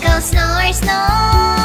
Twinkle, snore, snore.